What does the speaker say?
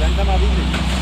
langsam mal riesig.